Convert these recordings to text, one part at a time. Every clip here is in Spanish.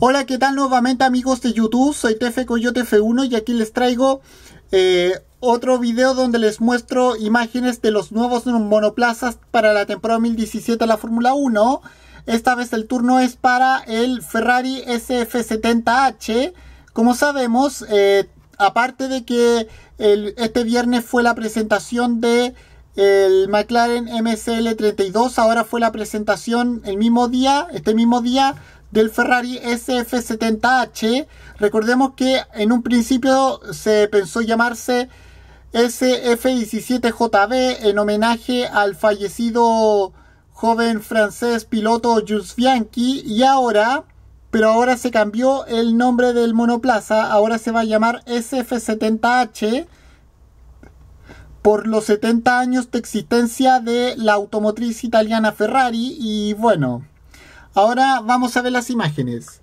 Hola, ¿qué tal nuevamente amigos de YouTube? Soy Tefe Coyote F1 y aquí les traigo eh, otro video donde les muestro imágenes de los nuevos monoplazas para la temporada 2017 de la Fórmula 1. Esta vez el turno es para el Ferrari SF70H. Como sabemos, eh, aparte de que este viernes fue la presentación de el McLaren MSL32, ahora fue la presentación el mismo día, este mismo día del Ferrari SF70H. Recordemos que en un principio se pensó llamarse SF17JB en homenaje al fallecido joven francés piloto Jules Bianchi y ahora, pero ahora se cambió el nombre del monoplaza, ahora se va a llamar SF70H por los 70 años de existencia de la automotriz italiana Ferrari y bueno, Ahora vamos a ver las imágenes.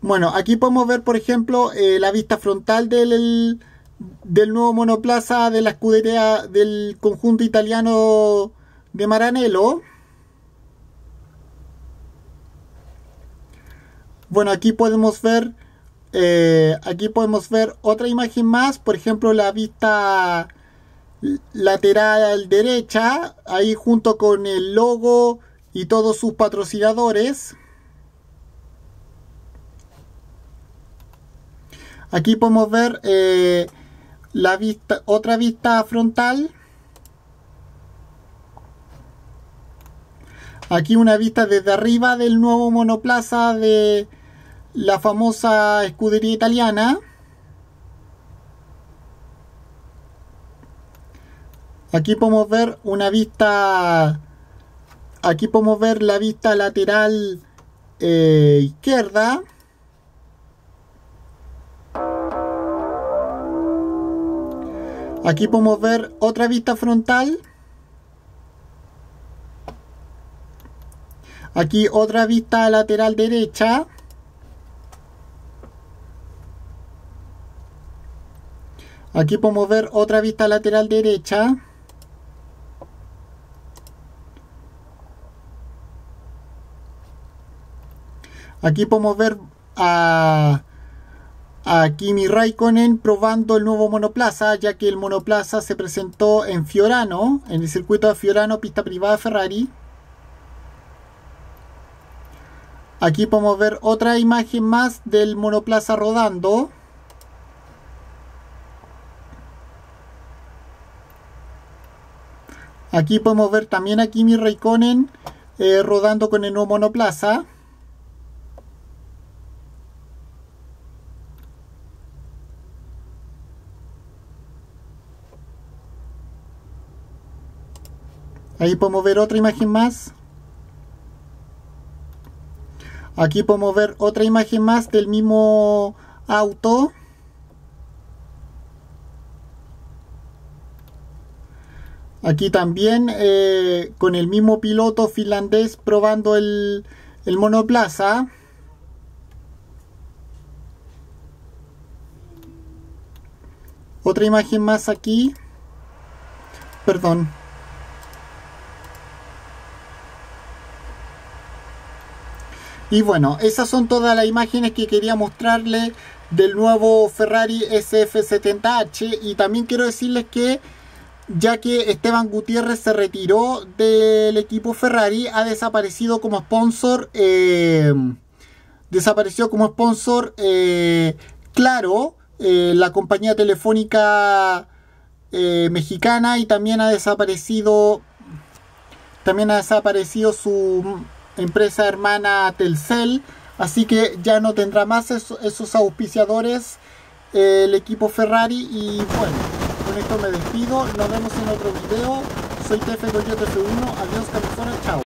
Bueno, aquí podemos ver, por ejemplo, eh, la vista frontal del, del nuevo monoplaza de la escudería del conjunto italiano de Maranello. Bueno, aquí podemos ver eh, aquí podemos ver otra imagen más, por ejemplo, la vista lateral derecha, ahí junto con el logo y todos sus patrocinadores. Aquí podemos ver eh, la vista, otra vista frontal. Aquí una vista desde arriba del nuevo monoplaza de la famosa escudería italiana. Aquí podemos ver una vista Aquí podemos ver la vista lateral eh, izquierda. Aquí podemos ver otra vista frontal. Aquí otra vista lateral derecha. Aquí podemos ver otra vista lateral derecha. Aquí podemos ver a, Kimi Raikkonen probando el nuevo monoplaza, ya que el monoplaza se presentó en Fiorano, en el circuito de Fiorano, pista privada Ferrari. Aquí podemos ver otra imagen más del monoplaza rodando. Aquí podemos ver también a Kimi Raikkonen eh, rodando con el nuevo monoplaza. Ahí podemos ver otra imagen más. Aquí podemos ver otra imagen más del mismo auto. Aquí también eh, con el mismo piloto finlandés probando el, el monoplaza. Otra imagen más aquí. Perdón. Y bueno, esas son todas las imágenes que quería mostrarle del nuevo Ferrari SF70H. Y también quiero decirles que ya que Esteban Gutiérrez se retiró del equipo Ferrari, ha desaparecido como sponsor. Eh, desapareció como sponsor, eh, claro, eh, la compañía telefónica mexicana y también ha desaparecido. También ha desaparecido su empresa hermana Telcel. Así que ya no tendrá más esos, auspiciadores el equipo Ferrari. Y bueno, con esto me despido. Nos vemos en otro video. Soy TF Coyote F1. Adiós, California. Chao.